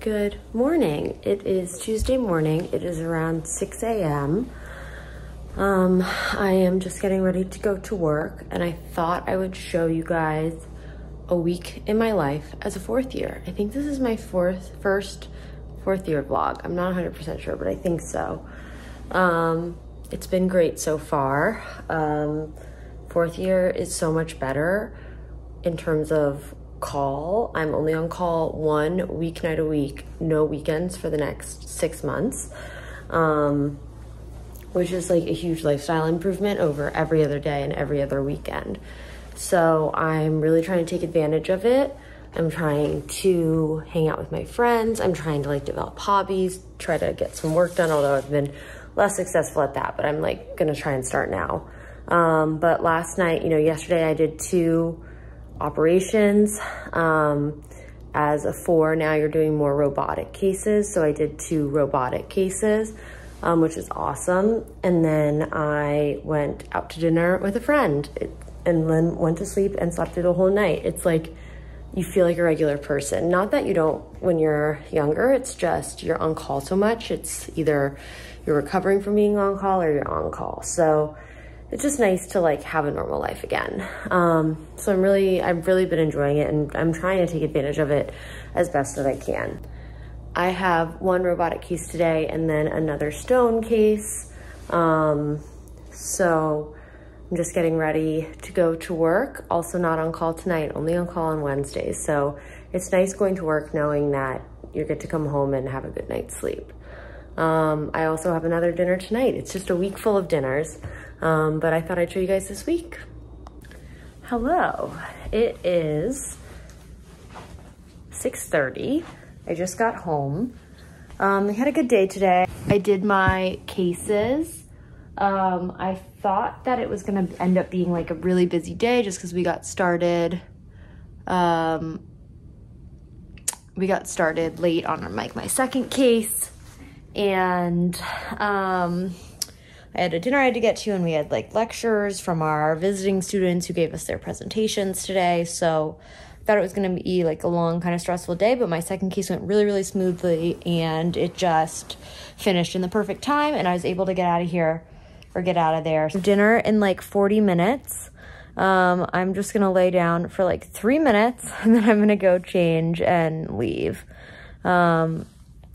Good morning. It is Tuesday morning. It is around 6 a.m. Um, I am just getting ready to go to work and I thought I would show you guys a week in my life as a fourth year. I think this is my fourth, first fourth year vlog. I'm not 100% sure, but I think so. Um, it's been great so far. Um, fourth year is so much better in terms of call. I'm only on call one weeknight a week, no weekends for the next six months, um, which is like a huge lifestyle improvement over every other day and every other weekend. So I'm really trying to take advantage of it. I'm trying to hang out with my friends. I'm trying to like develop hobbies, try to get some work done, although I've been less successful at that, but I'm like gonna try and start now. Um, but last night, you know, yesterday I did two operations. Um, as a four, now you're doing more robotic cases. So I did two robotic cases, um, which is awesome. And then I went out to dinner with a friend it, and then went to sleep and slept through the whole night. It's like, you feel like a regular person. Not that you don't when you're younger, it's just you're on call so much. It's either you're recovering from being on call or you're on call. So it's just nice to like have a normal life again. Um, so I'm really, I've really been enjoying it and I'm trying to take advantage of it as best that I can. I have one robotic case today and then another stone case. Um, so I'm just getting ready to go to work. Also not on call tonight, only on call on Wednesdays. So it's nice going to work knowing that you get to come home and have a good night's sleep. Um, I also have another dinner tonight. It's just a week full of dinners, um, but I thought I'd show you guys this week. Hello, it is 6.30. I just got home. Um, I had a good day today. I did my cases. Um, I thought that it was gonna end up being like a really busy day just because we got started um, we got started late on like my second case and um, I had a dinner I had to get to and we had like lectures from our visiting students who gave us their presentations today. So I thought it was going to be like a long kind of stressful day, but my second case went really, really smoothly and it just finished in the perfect time and I was able to get out of here or get out of there. Dinner in like 40 minutes. Um, I'm just going to lay down for like three minutes and then I'm going to go change and leave. Um,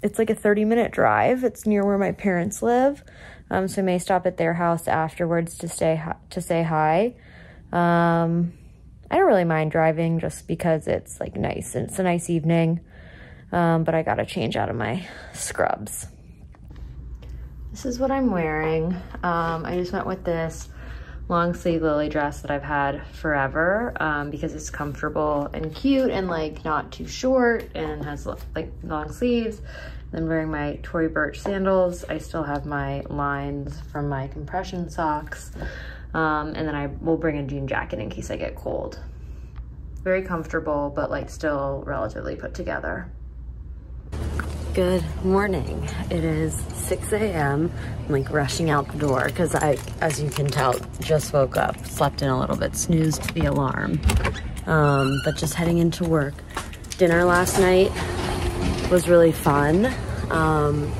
it's like a 30 minute drive. It's near where my parents live. Um, so I may stop at their house afterwards to stay to say hi. Um, I don't really mind driving just because it's like nice and it's a nice evening. Um, but I gotta change out of my scrubs. This is what I'm wearing. Um, I just went with this long sleeve Lilly dress that I've had forever um, because it's comfortable and cute and like not too short and has like long sleeves. Then wearing my Tory Burch sandals. I still have my lines from my compression socks. Um, and then I will bring a jean jacket in case I get cold. Very comfortable, but like still relatively put together. Good morning. It is 6 a.m. I'm like rushing out the door because I, as you can tell, just woke up, slept in a little bit, snoozed the alarm. Um, but just heading into work. Dinner last night was really fun. Um,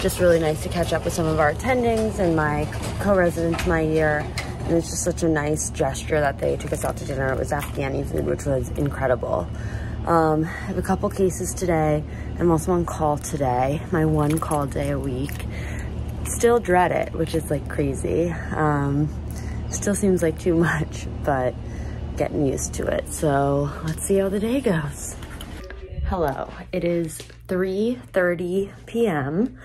just really nice to catch up with some of our attendings and my co-residents my year. And it's just such a nice gesture that they took us out to dinner. It was Afghani food, which was incredible. Um, I have a couple cases today. I'm also on call today, my one call day a week. Still dread it, which is like crazy. Um, still seems like too much, but getting used to it. So let's see how the day goes. Hello, it is 3.30 p.m.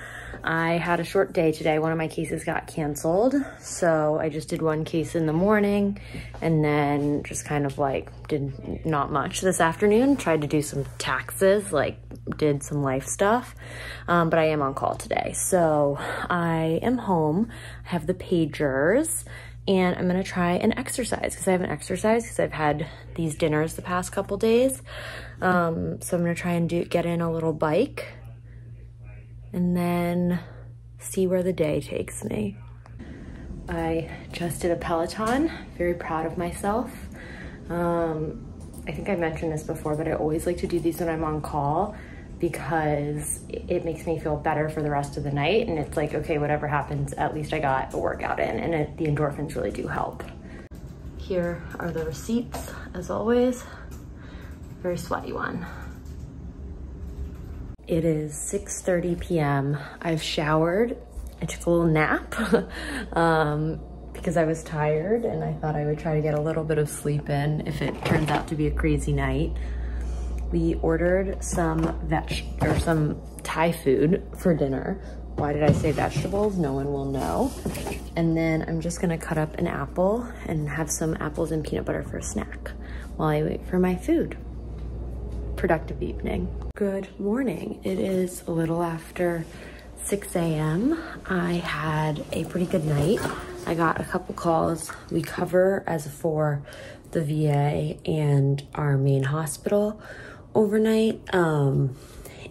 I had a short day today. One of my cases got canceled. So I just did one case in the morning and then just kind of like did not much this afternoon. Tried to do some taxes, like did some life stuff. Um, but I am on call today. So I am home. I have the pagers and I'm gonna try an exercise because I haven't exercised because I've had these dinners the past couple days. Um, so I'm gonna try and do get in a little bike and then see where the day takes me. I just did a Peloton, very proud of myself. Um, I think I mentioned this before, but I always like to do these when I'm on call because it makes me feel better for the rest of the night. And it's like, okay, whatever happens, at least I got a workout in and it, the endorphins really do help. Here are the receipts as always. Very sweaty one. It is 6.30 p.m. I've showered. I took a little nap um, because I was tired and I thought I would try to get a little bit of sleep in if it turns out to be a crazy night we ordered some veg or some Thai food for dinner. Why did I say vegetables? No one will know. And then I'm just gonna cut up an apple and have some apples and peanut butter for a snack while I wait for my food. Productive evening. Good morning. It is a little after 6 a.m. I had a pretty good night. I got a couple calls. We cover as for the VA and our main hospital overnight. Um,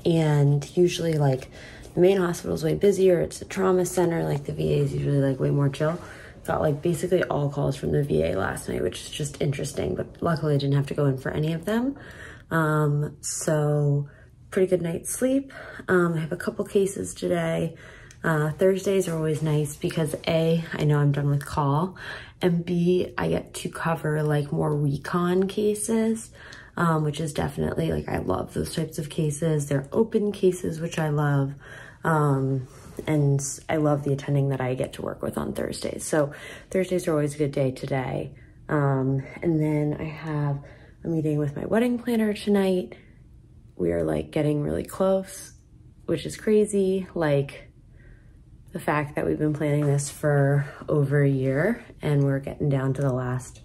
and usually like the main hospital is way busier. It's a trauma center. Like the VA is usually like way more chill. Got like basically all calls from the VA last night, which is just interesting. But luckily I didn't have to go in for any of them. Um, so pretty good night's sleep. Um, I have a couple cases today. Uh, Thursdays are always nice because A, I know I'm done with call, and B, I get to cover like more recon cases um, which is definitely like, I love those types of cases. They're open cases, which I love. Um, and I love the attending that I get to work with on Thursdays. So Thursdays are always a good day today. Um, and then I have a meeting with my wedding planner tonight. We are like getting really close, which is crazy. Like the fact that we've been planning this for over a year and we're getting down to the last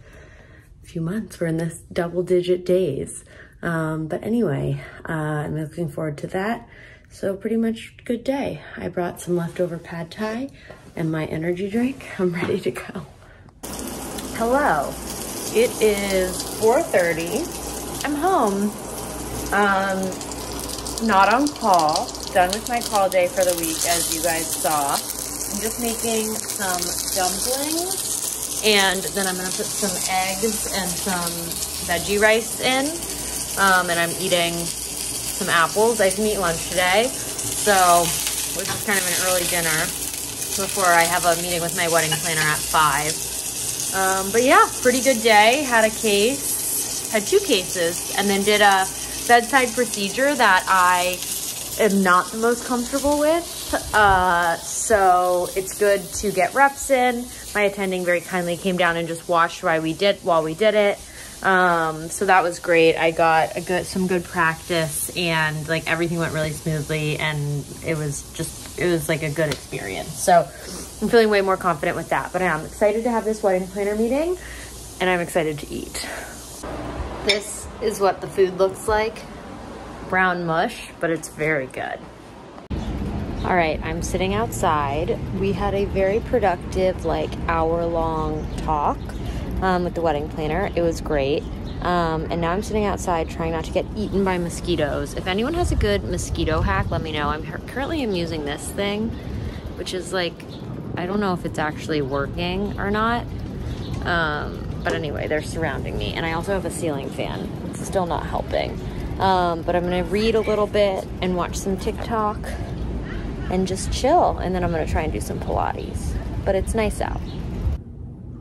few months. We're in this double digit days. Um, but anyway, uh, I'm looking forward to that. So pretty much good day. I brought some leftover pad thai and my energy drink. I'm ready to go. Hello. It is 4.30. I'm home. Um, not on call. Done with my call day for the week, as you guys saw. I'm just making some dumplings and then I'm gonna put some eggs and some veggie rice in. Um, and I'm eating some apples. I didn't eat lunch today, so which is kind of an early dinner before I have a meeting with my wedding planner at five. Um, but yeah, pretty good day. Had a case, had two cases, and then did a bedside procedure that I am not the most comfortable with. Uh, so it's good to get reps in. My attending very kindly came down and just watched while we did while we did it. Um, so that was great. I got a good some good practice and like everything went really smoothly and it was just it was like a good experience. So I'm feeling way more confident with that. But I am excited to have this wedding planner meeting and I'm excited to eat. This is what the food looks like. Brown mush, but it's very good. All right, I'm sitting outside. We had a very productive, like, hour long talk um, with the wedding planner. It was great. Um, and now I'm sitting outside trying not to get eaten by mosquitoes. If anyone has a good mosquito hack, let me know. I'm currently am using this thing, which is like, I don't know if it's actually working or not. Um, but anyway, they're surrounding me. And I also have a ceiling fan. It's still not helping. Um, but I'm gonna read a little bit and watch some TikTok and just chill. And then I'm gonna try and do some Pilates, but it's nice out.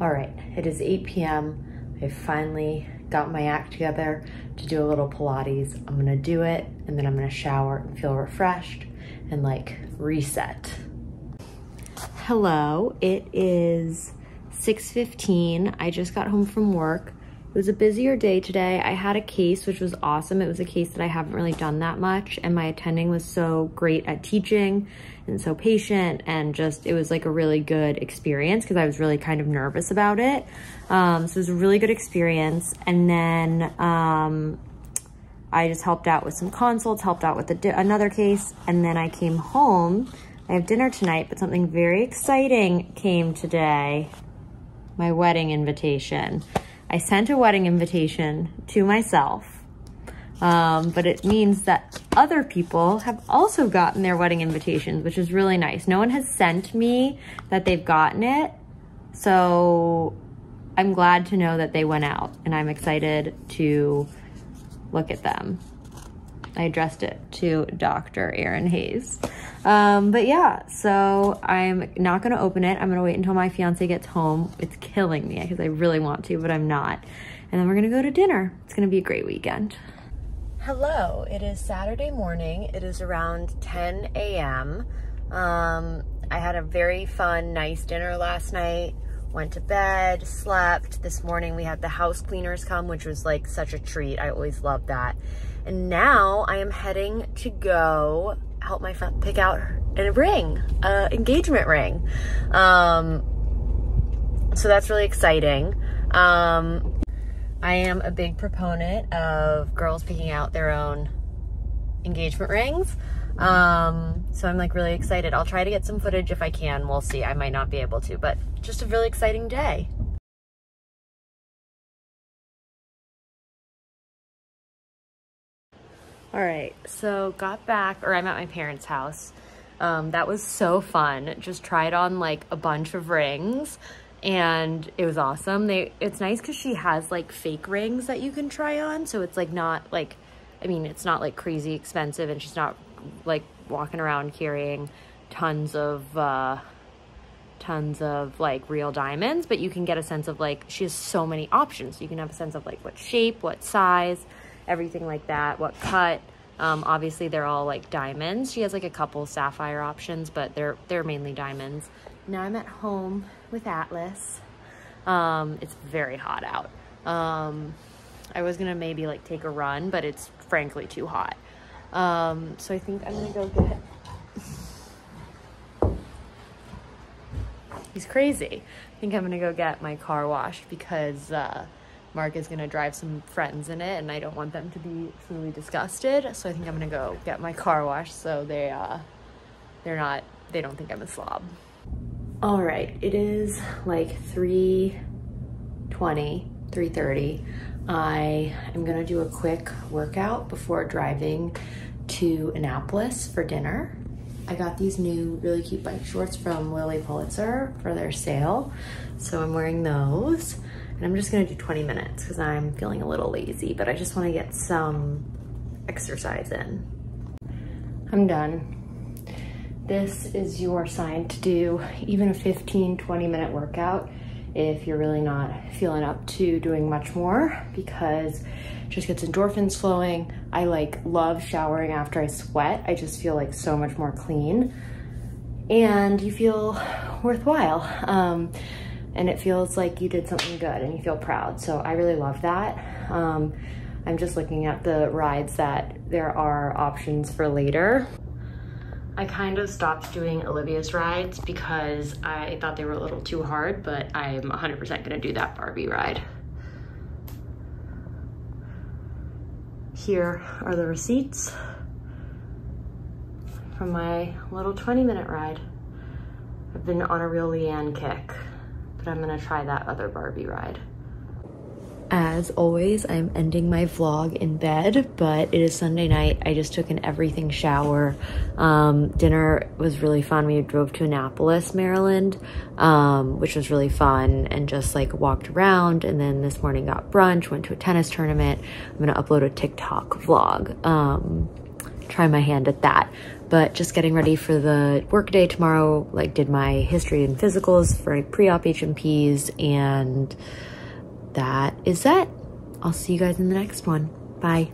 All right, it is 8 p.m. I finally got my act together to do a little Pilates. I'm gonna do it and then I'm gonna shower and feel refreshed and like reset. Hello, it is 6.15. I just got home from work. It was a busier day today. I had a case, which was awesome. It was a case that I haven't really done that much, and my attending was so great at teaching and so patient, and just, it was like a really good experience because I was really kind of nervous about it. Um, so it was a really good experience. And then um, I just helped out with some consults, helped out with another case, and then I came home. I have dinner tonight, but something very exciting came today. My wedding invitation. I sent a wedding invitation to myself, um, but it means that other people have also gotten their wedding invitations, which is really nice. No one has sent me that they've gotten it, so I'm glad to know that they went out, and I'm excited to look at them. I addressed it to Dr. Erin Hays. Um, but yeah, so I'm not gonna open it. I'm gonna wait until my fiance gets home. It's killing me because I really want to, but I'm not. And then we're gonna go to dinner. It's gonna be a great weekend. Hello, it is Saturday morning. It is around 10 a.m. Um, I had a very fun, nice dinner last night. Went to bed, slept. This morning we had the house cleaners come, which was like such a treat. I always love that. And now I am heading to go help my friend pick out a ring, a engagement ring. Um, so that's really exciting. Um, I am a big proponent of girls picking out their own engagement rings. Um, so I'm like really excited. I'll try to get some footage if I can. We'll see. I might not be able to, but just a really exciting day. All right, so got back, or I'm at my parents' house. Um, that was so fun. Just tried on like a bunch of rings and it was awesome. They it's nice because she has like fake rings that you can try on, so it's like not like I mean it's not like crazy expensive, and she's not like walking around carrying tons of uh, tons of like real diamonds, but you can get a sense of like she has so many options. You can have a sense of like what shape, what size, everything like that, what cut. Um, obviously, they're all like diamonds. She has like a couple sapphire options, but they're they're mainly diamonds. Now I'm at home with Atlas. Um, it's very hot out. Um, I was gonna maybe like take a run, but it's frankly too hot. Um, so I think I'm gonna go get. He's crazy. I think I'm gonna go get my car washed because uh, Mark is gonna drive some friends in it, and I don't want them to be truly disgusted. So I think I'm gonna go get my car washed so they uh, they're not they don't think I'm a slob. All right, it is like 3.20, 3.30. I am gonna do a quick workout before driving to Annapolis for dinner. I got these new really cute bike shorts from Lilly Pulitzer for their sale. So I'm wearing those and I'm just gonna do 20 minutes because I'm feeling a little lazy, but I just wanna get some exercise in. I'm done. This is your sign to do even a 15, 20 minute workout if you're really not feeling up to doing much more because it just gets endorphins flowing. I like love showering after I sweat. I just feel like so much more clean and you feel worthwhile. Um, and it feels like you did something good and you feel proud. So I really love that. Um, I'm just looking at the rides that there are options for later. I kind of stopped doing Olivia's rides because I thought they were a little too hard, but I'm 100% gonna do that Barbie ride. Here are the receipts from my little 20 minute ride. I've been on a real Leanne kick, but I'm gonna try that other Barbie ride. As always, I'm ending my vlog in bed, but it is Sunday night. I just took an everything shower. Um, dinner was really fun. We drove to Annapolis, Maryland, um, which was really fun and just like walked around. And then this morning got brunch, went to a tennis tournament. I'm gonna upload a TikTok vlog. Um, try my hand at that. But just getting ready for the workday tomorrow, like did my history and physicals for pre-op H&Ps and that is that. I'll see you guys in the next one. Bye.